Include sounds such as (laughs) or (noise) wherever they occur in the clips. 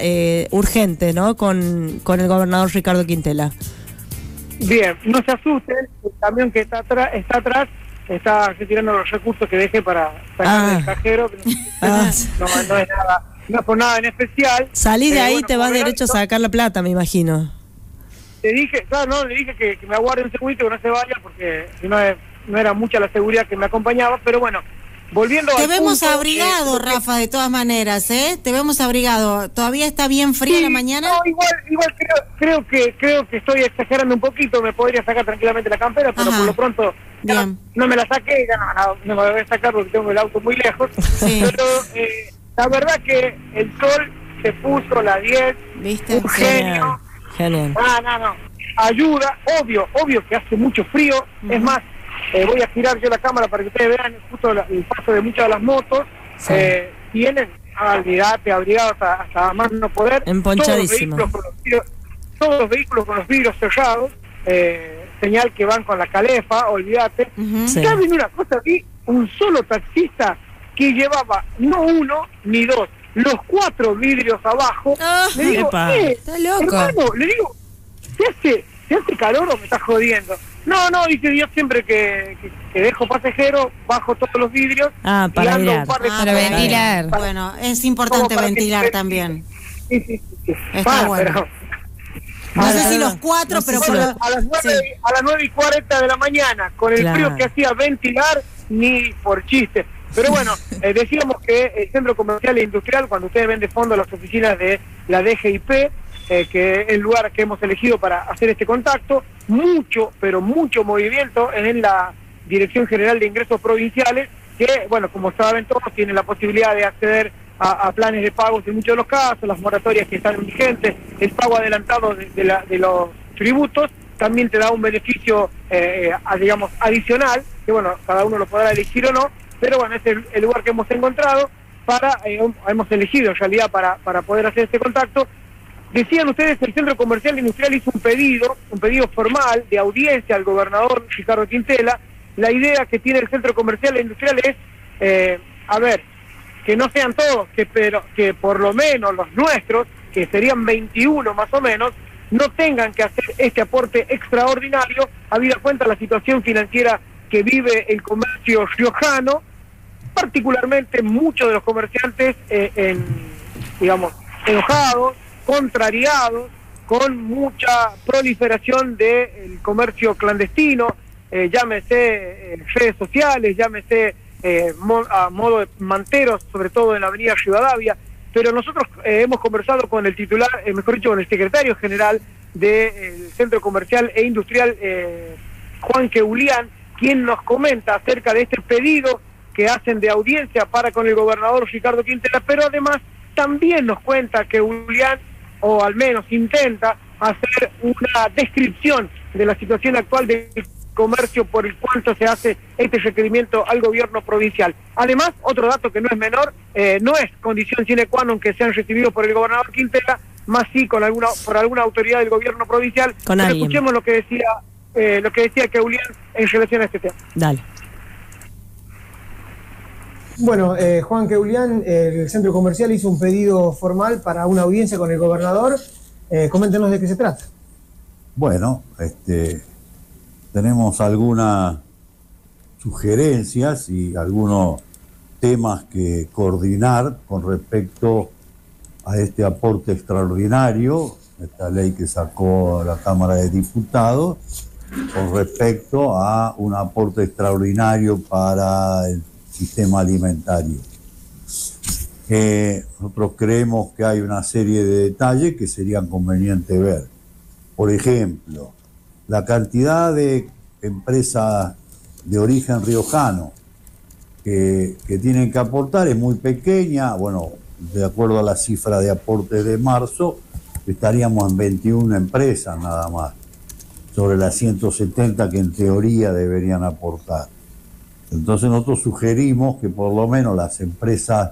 eh, urgente, ¿no? Con, con el gobernador Ricardo Quintela. Bien, no se asusten, el camión que está atrás, está atrás está retirando los recursos que deje para sacar Ah. del cajero. (laughs) Ah. no, no es nada, no es por nada en especial. Salí de Eh, ahí, bueno, te vas derecho a sacar la plata, me imagino. Le dije, claro, no, le dije que, que me aguarde un segundito, que no se vaya, porque si no, eh, no era mucha la seguridad que me acompañaba, pero bueno, volviendo Te al vemos punto, abrigado, eh, Rafa, de todas maneras, ¿eh? Te vemos abrigado. ¿Todavía está bien fría Sí, la mañana? No, igual, igual creo, creo que creo que estoy exagerando un poquito, me podría sacar tranquilamente la campera, pero Ajá. por lo pronto ya Bien. no me la saqué, ya no, no, me la voy a sacar porque tengo el auto muy lejos. (laughs) Sí. Pero eh, la verdad que el sol se puso a las 10, ¿Viste? un genio. Genial. No, no, no. Ayuda, obvio, obvio que hace mucho frío. Es más, eh, voy a girar yo la cámara para que ustedes vean justo la- el paso de muchas de las motos. Sí. Eh, tienen, ah, olvidate, abrigados hasta, hasta más no poder. Emponchadísimo. Todos los vehículos con los vidrios, todos los vehículos con los vidrios cerrados. eh, señal que van con la calefa, olvídate. Sí. ¿Saben una cosa? Vi un solo taxista que llevaba no uno ni dos, los cuatro vidrios abajo. Ah, le digo, epa. "Eh, Está loco. hermano, le digo, ¿se hace, ¿se hace calor o me estás jodiendo? No, no, dice yo siempre que, que, que dejo pasajero, bajo todos los vidrios. Ah, y para ando un par de Ah, Para ventilar. Bueno, es importante que ventilar también. Sí, sí, sí. Está Ah, bueno. pero- No sé si los cuatro, no pero por a las nueve, sí. a las nueve y cuarenta de la mañana, con el Claro. frío que hacía ventilar, ni por chiste. Pero bueno, (laughs) eh, decíamos que el centro comercial e industrial, cuando ustedes ven de fondo las oficinas de la DGIP, eh, que es el lugar que hemos elegido para hacer este contacto, mucho, pero mucho movimiento en la Dirección General de Ingresos Provinciales, que, bueno, como saben todos, tienen la posibilidad de acceder a, planes de pagos en muchos de los casos, las moratorias que están vigentes, el pago adelantado de, de la- de los tributos, también te da un beneficio, eh, a- digamos, adicional, que bueno, cada uno lo podrá elegir o no, pero bueno, es el, el lugar que hemos encontrado para, eh, hemos elegido en realidad para, para poder hacer este contacto. Decían ustedes, el Centro Comercial Industrial hizo un pedido, un pedido formal de audiencia al gobernador Ricardo Quintela. La idea que tiene el Centro Comercial e Industrial es, eh, a ver, que no sean todos, que pero que por lo menos los nuestros, que serían 21 más o menos, no tengan que hacer este aporte extraordinario, habida cuenta la situación financiera que vive el comercio riojano, particularmente muchos de los comerciantes eh, en, digamos, enojados, contrariados, con mucha proliferación del comercio clandestino, eh, llámese eh, redes sociales, llámese eh, mo- a modo de manteros, sobre todo en la avenida Rivadavia, pero nosotros eh, hemos conversado con el titular, eh, mejor dicho, con el secretario general del Centro Comercial e Industrial, eh, Juan Queulián, quien nos comenta acerca de este pedido que hacen de audiencia para con el gobernador Ricardo Quintela, pero además también nos cuenta que Julián, o al menos intenta, hacer una descripción de la situación actual del comercio por el cuanto se hace este requerimiento al gobierno provincial. Además, otro dato que no es menor, eh, no es condición sine qua non que sean recibidos por el gobernador Quintela, más sí con alguna, por alguna autoridad del gobierno provincial. Con Pero. Escuchemos lo que decía eh, lo que decía Keulian en relación a este tema. Dale. Bueno, eh, Juan Keulián, el centro comercial hizo un pedido formal para una audiencia con el gobernador. Eh, coméntenos de qué se trata. Bueno, este, tenemos algunas sugerencias y algunos temas que coordinar con respecto a este aporte extraordinario, esta ley que sacó la Cámara de Diputados, con respecto a un aporte extraordinario para el sistema alimentario. Nosotros creemos que hay una serie de detalles que serían convenientes ver. Por ejemplo, la cantidad de empresas de origen riojano que, que tienen que aportar es muy pequeña. Bueno, de acuerdo a la cifra de aporte de marzo, estaríamos en 21 empresas nada más, sobre las 170 que en teoría deberían aportar. Entonces nosotros sugerimos que por lo menos las empresas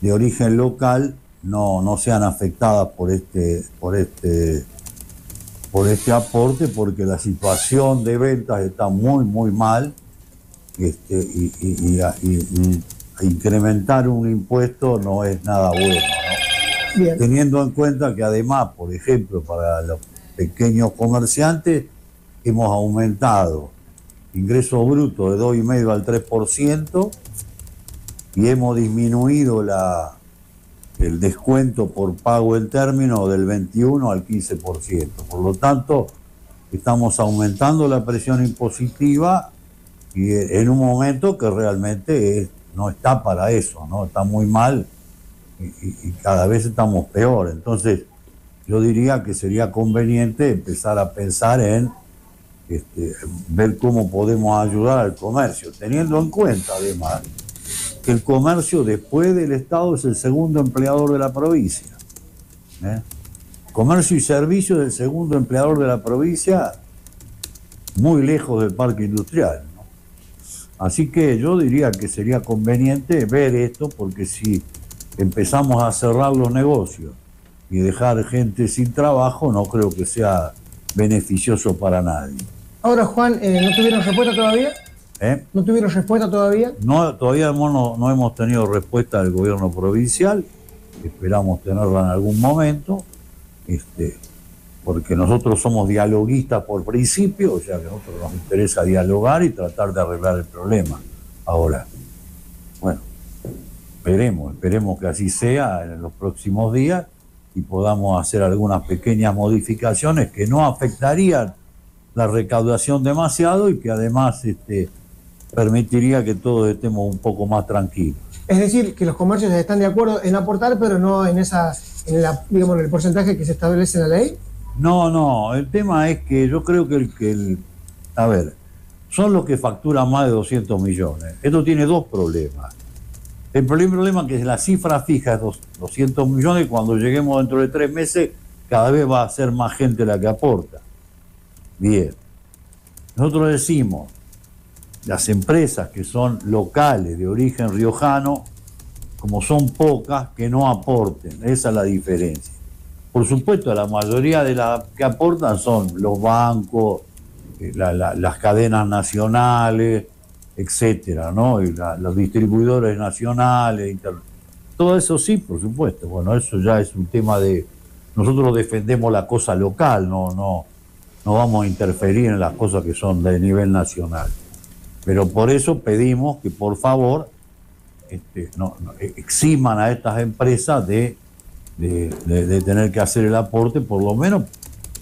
de origen local no, no sean afectadas por este, por este por este aporte porque la situación de ventas está muy, muy mal este, y, y- y- y- y incrementar un impuesto no es nada bueno. Teniendo en cuenta que además, por ejemplo, para los pequeños comerciantes, hemos aumentado ingreso bruto de 2,5 al 3% y hemos disminuido la, el descuento por pago en término del 21 al 15%. Por lo tanto, estamos aumentando la presión impositiva y en un momento que realmente no está para eso, ¿no? Está muy mal y cada vez estamos peor. Entonces, yo diría que sería conveniente empezar a pensar en este, ver cómo podemos ayudar al comercio, teniendo en cuenta además que el comercio después del Estado es el segundo empleador de la provincia. ¿eh? Comercio y servicio es el segundo empleador de la provincia, muy lejos del parque industrial. Así que yo diría que sería conveniente ver esto, porque si empezamos a cerrar los negocios y dejar gente sin trabajo, no creo que sea beneficioso para nadie. Ahora, Juan, eh, ¿no tuvieron respuesta todavía? ¿eh? ¿No tuvieron respuesta todavía? No, todavía no hemos tenido respuesta del gobierno provincial, esperamos tenerla en algún momento, este, porque nosotros somos dialoguistas por principio, o sea que a nosotros nos interesa dialogar y tratar de arreglar el problema. Ahora, bueno, esperemos, esperemos que así sea en los próximos días y podamos hacer algunas pequeñas modificaciones que no afectarían la recaudación demasiado y que además este, permitiría que todos estemos un poco más tranquilos. Es decir, que los comercios están de acuerdo en aportar, pero no en esas, en la, digamos, en el porcentaje que se establece en la ley. No, no, el tema es que yo creo que el, que el a ver, son los que facturan más de 200 millones. Esto tiene dos problemas. El problema es que la cifra fija es dos- 200 millones cuando lleguemos dentro de tres meses cada vez va a ser más gente la que aporta. Bien. Nosotros decimos, las empresas que son locales de origen riojano, como son pocas, que no aporten. Esa es la diferencia. Por supuesto, la mayoría de las que aportan son los bancos, eh, la- la- las cadenas nacionales, etcétera, ¿no? Y la- los distribuidores nacionales, todo eso sí, por supuesto. Bueno, eso ya es un tema de. Nosotros defendemos la cosa local, no, no, no vamos a interferir en las cosas que son de nivel nacional. Pero por eso pedimos que por favor este, no, eximan a estas empresas de- de tener que hacer el aporte, por lo menos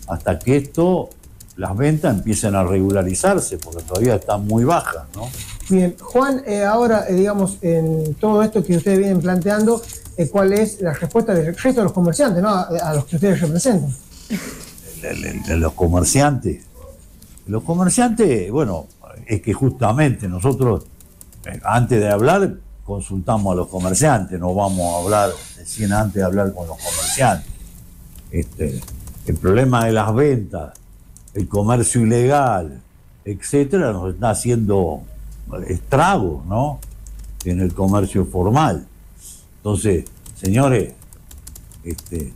hasta que esto, las ventas empiecen a regularizarse, porque todavía están muy bajas, ¿no? Bien, Juan, eh, ahora, eh, digamos, en todo esto que ustedes vienen planteando, eh, ¿cuál es la respuesta del resto de los comerciantes, ¿no? a, a los que ustedes representan? los comerciantes. Los comerciantes, bueno, es que justamente nosotros, antes de hablar, consultamos a los comerciantes, no vamos a hablar, decían antes de hablar con los comerciantes. Este, el problema de las ventas, el comercio ilegal, etcétera, nos está haciendo estragos, ¿no? En el comercio formal. Entonces, señores, este,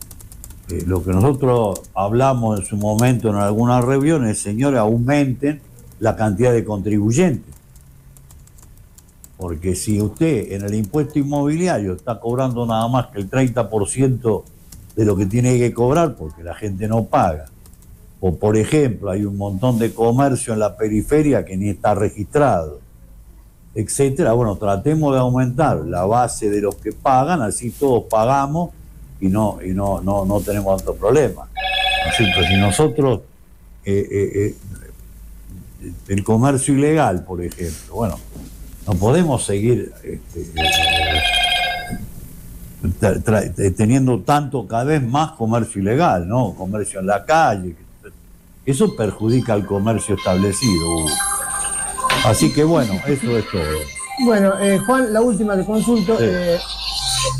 eh, lo que nosotros hablamos en su momento en algunas reuniones, señores, aumenten la cantidad de contribuyentes. Porque si usted en el impuesto inmobiliario está cobrando nada más que el 30% de lo que tiene que cobrar porque la gente no paga, o por ejemplo hay un montón de comercio en la periferia que ni está registrado, etcétera, bueno, tratemos de aumentar la base de los que pagan, así todos pagamos y no, y no, no, no tenemos tanto problema. ¿No es cierto? Si nosotros, eh, eh, eh, el comercio ilegal, por ejemplo, bueno, no podemos seguir este, teniendo tanto, cada vez más comercio ilegal, ¿no? Comercio en la calle. Eso perjudica al comercio establecido. Así que bueno, eso es todo. Bueno, eh, Juan, la última de consulto. Sí. eh,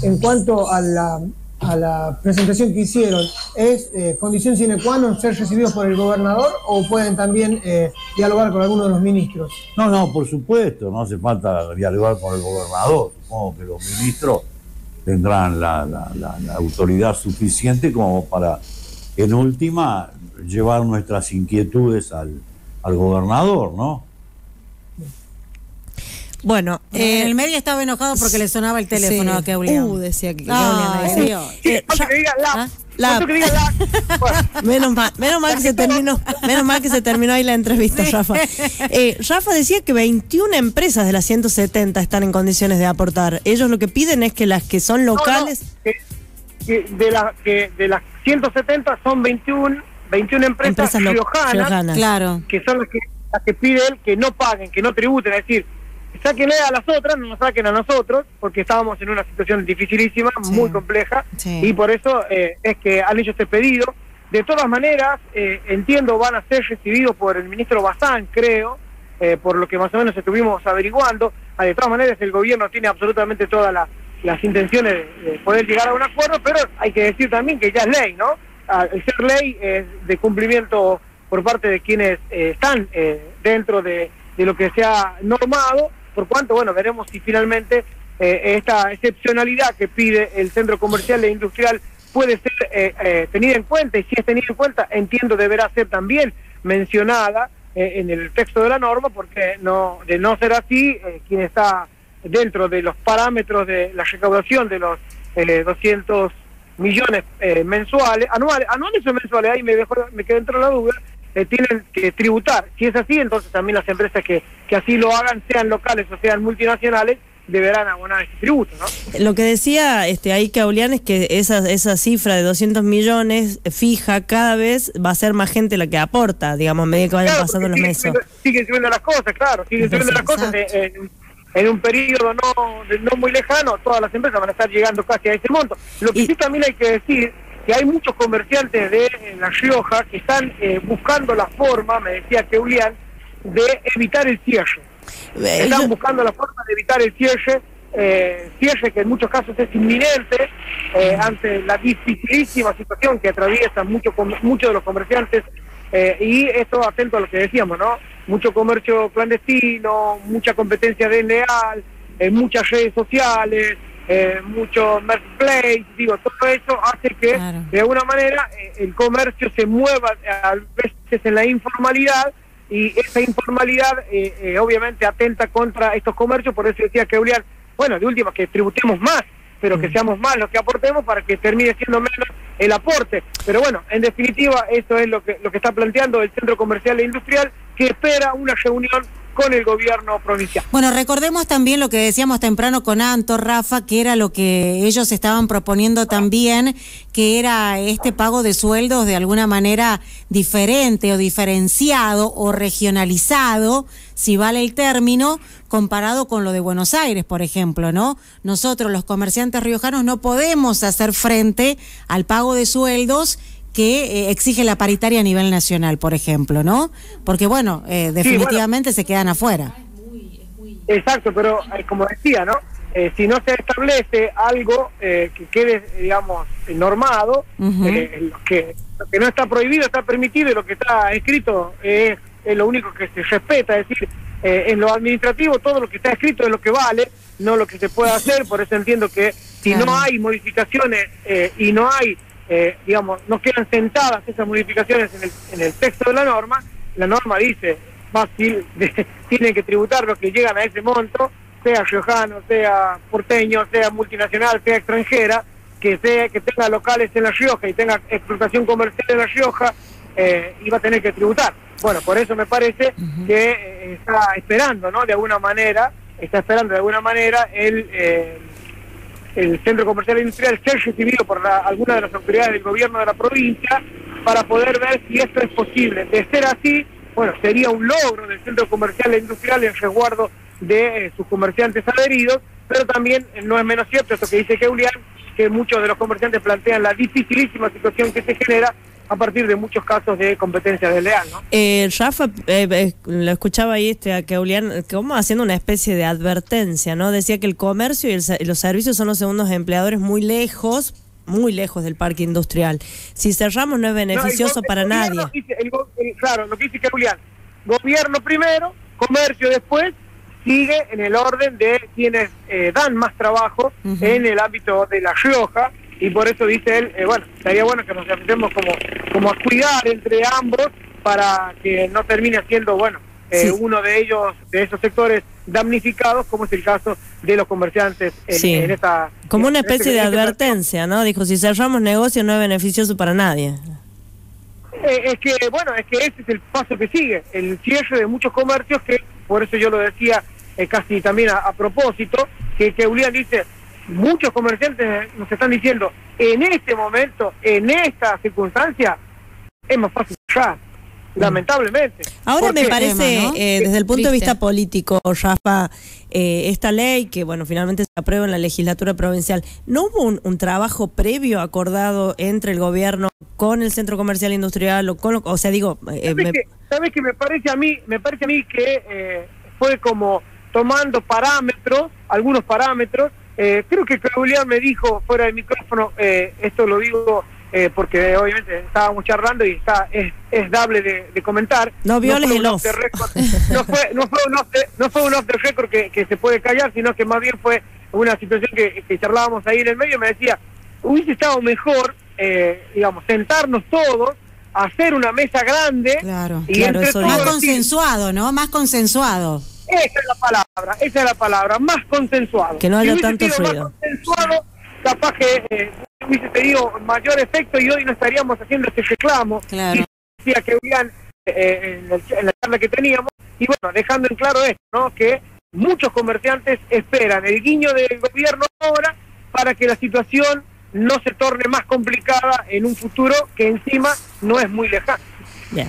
en cuanto a la, a la presentación que hicieron, ¿es eh, condición sine qua non ser recibidos por el gobernador o pueden también eh, dialogar con alguno de los ministros? No, no, por supuesto, no hace falta dialogar con el gobernador. Supongo que los ministros tendrán la, la- la- la autoridad suficiente como para, en última, llevar nuestras inquietudes al, al gobernador, ¿no? Bueno, Eh, el medio estaba enojado porque le sonaba el teléfono sí. a Keulian. Uh, decía que Ay, Keulian, Eh, que diga la. ¿Ah? La- falta que diga la. (laughs) Bueno, Menos mal, menos mal que se terminó, menos mal que se terminó ahí la entrevista, Rafa. Eh, Rafa decía que 21 empresas de las 170 están en condiciones de aportar. Ellos lo que piden es que las que son no, no, locales, que- que de, la, que de las 170 son 21, 21 empresas, empresas riojanas, riojanas. Claro. que son las que, las que pide él que no paguen, que no tributen, es decir, sáquenle a las otras, no nos saquen a nosotros, porque estábamos en una situación dificilísima, Sí. muy compleja, Sí. y por eso eh, es que han hecho este pedido. De todas maneras, eh, entiendo, van a ser recibidos por el ministro Bazán, creo, eh, por lo que más o menos estuvimos averiguando. Ah, de todas maneras, el gobierno tiene absolutamente todas las- las intenciones de poder llegar a un acuerdo, pero hay que decir también que ya es ley, ¿no? El ser ley es de cumplimiento por parte de quienes eh, están eh, dentro de, de lo que se ha normado, por cuanto, bueno, veremos si finalmente eh, esta excepcionalidad que pide el centro comercial e industrial puede ser eh, eh, tenida en cuenta, y si es tenida en cuenta, entiendo deberá ser también mencionada eh, en el texto de la norma, porque no de no ser así, eh, quien está dentro de los parámetros de la recaudación de los eh, 200 millones eh, mensuales, anuales, anuales o mensuales, ahí me, dejó, me quedó dentro de la duda, eh, tienen que tributar. Si es así, entonces también las empresas que, que así lo hagan, sean locales o sean multinacionales, deberán abonar ese tributo, ¿no? lo que decía este ahí Keulian es que esa, esa cifra de 200 millones fija cada vez va a ser más gente la que aporta, digamos, a medida que vayan Claro, pasando los meses. siguen subiendo- las cosas, claro, siguen subiendo las cosas eh, en, un periodo no, no muy lejano, todas las empresas van a estar llegando casi a ese monto. Lo que Y- sí también hay que decir que hay muchos comerciantes de eh, La Rioja que están eh, buscando la forma, me decía Keulian, de evitar el cierre. Eh, Están yo- buscando la forma de evitar el cierre, eh, cierre que en muchos casos es inminente eh, ante la dificilísima situación que atraviesan muchos muchos de los comerciantes y esto atento a lo que decíamos, ¿no? Mucho comercio clandestino, mucha competencia desleal, eh, muchas redes sociales, eh, mucho marketplace, digo, todo eso hace que Claro. de alguna manera eh, el comercio se mueva a veces en la informalidad y esa informalidad eh, eh, obviamente atenta contra estos comercios, por eso decía que bueno, de última que tributemos más, pero que seamos más los que aportemos para que termine siendo menos el aporte. Pero bueno, en definitiva, eso es lo que, lo que está planteando el Centro Comercial e Industrial, que espera una reunión con el gobierno provincial. Bueno, recordemos también lo que decíamos temprano con Anto, Rafa, que era lo que ellos estaban proponiendo también, que era este pago de sueldos de alguna manera diferente o diferenciado o regionalizado, si vale el término, comparado con lo de Buenos Aires, por ejemplo, ¿no? Nosotros, los comerciantes riojanos, no podemos hacer frente al pago de sueldos que eh, exige la paritaria a nivel nacional, por ejemplo, ¿no? Porque, bueno, eh, definitivamente se quedan afuera. Exacto, pero eh, como decía, ¿no? Eh, si no se establece algo eh, que quede, digamos, normado, eh, lo, que, lo que no está prohibido está permitido y lo que está escrito es, es lo único que se respeta. Es decir, eh, en lo administrativo todo lo que está escrito es lo que vale, no lo que se puede hacer. Por eso entiendo que si Claro. no hay modificaciones eh, y no hay, eh, digamos, no quedan sentadas esas modificaciones en el, en el texto de la norma, la norma dice fácil, (laughs) de- tienen que tributar los que llegan a ese monto, sea riojano, sea porteño, sea multinacional, sea extranjera, que sea que tenga locales en La Rioja y tenga explotación comercial en La Rioja, eh, iba a tener que tributar. Bueno, por eso me parece que eh, está esperando, ¿no? De alguna manera, está esperando de alguna manera el... eh, el centro comercial industrial ser recibido por la- alguna de las autoridades del gobierno de la provincia para poder ver si esto es posible. De ser así, bueno, sería un logro del centro comercial e industrial en resguardo de eh, sus comerciantes adheridos, pero también eh, no es menos cierto esto que dice Keulian, que muchos de los comerciantes plantean la dificilísima situación que se genera a partir de muchos casos de competencia desleal, ¿no? Eh, Rafa, eh, eh, lo escuchaba ahí este, a Keulian, como haciendo una especie de advertencia, ¿no? Decía que el comercio y, el y los servicios son los segundos empleadores muy lejos, muy lejos del parque industrial. Si cerramos no es No, el beneficioso para el nadie. dice- claro, lo que dice Julián, gobierno primero, comercio después, sigue en el orden de quienes eh, dan más trabajo en el ámbito de La Rioja, y por eso dice él, eh, bueno, estaría bueno que nos empecemos como, como a cuidar entre ambos para que no termine siendo, bueno, eh, Sí. uno de ellos, de esos sectores damnificados, como es el caso de los comerciantes en, Sí. en esta... Como una este- especie de en advertencia, ¿no? Dijo, si cerramos negocio no es beneficioso para nadie. Eh, es que, bueno, es que ese es el paso que sigue, el cierre de muchos comercios que, por eso yo lo decía eh, casi también a, a propósito, que, que Julián dice, muchos comerciantes nos están diciendo, en este momento, en esta circunstancia, es más fácil cerrar, lamentablemente. Ahora me parece, tema, ¿no? eh, desde el punto de vista político, Rafa, eh, esta ley que, bueno, finalmente se aprueba en la legislatura provincial, ¿no hubo un, un trabajo previo acordado entre el gobierno con el centro comercial industrial o con, lo- o sea, digo, eh, ¿Sabes me- qué? ¿Sabes qué? Me parece a mí, me parece a mí que eh, fue como tomando parámetros, algunos parámetros. Eh, creo que Julián me dijo fuera del micrófono, eh, esto lo digo eh, porque obviamente estábamos charlando y está es, es dable de, de comentar. No violes fue el off. the record, no fue, no fue un off the, no fue un off the record que, que se puede callar, sino que más bien fue una situación que, que charlábamos ahí en el medio. Me decía, hubiese estado mejor, eh, digamos, sentarnos todos, hacer una mesa grande Claro. y Claro, entre eso todos Más consensuado, ¿no? Más consensuado. Esa es la palabra, esa es la palabra, más consensuado. Que no haya Si tanto sido más consensuado, capaz que eh, hubiese tenido mayor efecto y hoy no estaríamos haciendo este reclamo. Claro. Y decía que Julián, eh, en, el- en la charla que teníamos, y bueno, dejando en claro esto, ¿no? Que muchos comerciantes esperan el guiño del gobierno ahora para que la situación no se torne más complicada en un futuro que encima no es muy lejano. Bien.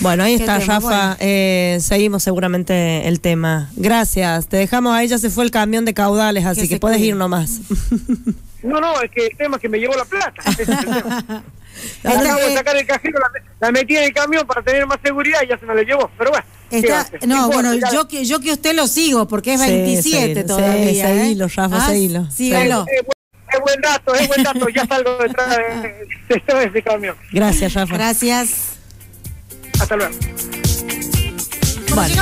Bueno, ahí está, tema, Rafa. bueno. Eh, seguimos seguramente el tema. Gracias. Te dejamos ahí, ya se fue el camión de caudales, así que, puedes cuide. ir nomás. (laughs) No, no, es que el tema es que me llevó la plata. (laughs) Acabo de sacar el cajero, la, la metí en el camión para tener más seguridad y ya se me la llevó. Pero bueno. ¿qué va a Está, no, importa, bueno, yo que, yo que usted lo sigo porque es Sí, 27 seguilo, todavía. sí, ¿eh? seguilo, Rafa, Ah, seguilo. Sígalo. Es, buen- es buen dato, es buen dato. Ya salgo detrás de, de, de ese camión. Gracias, Rafa. Gracias. Hasta luego. Bueno,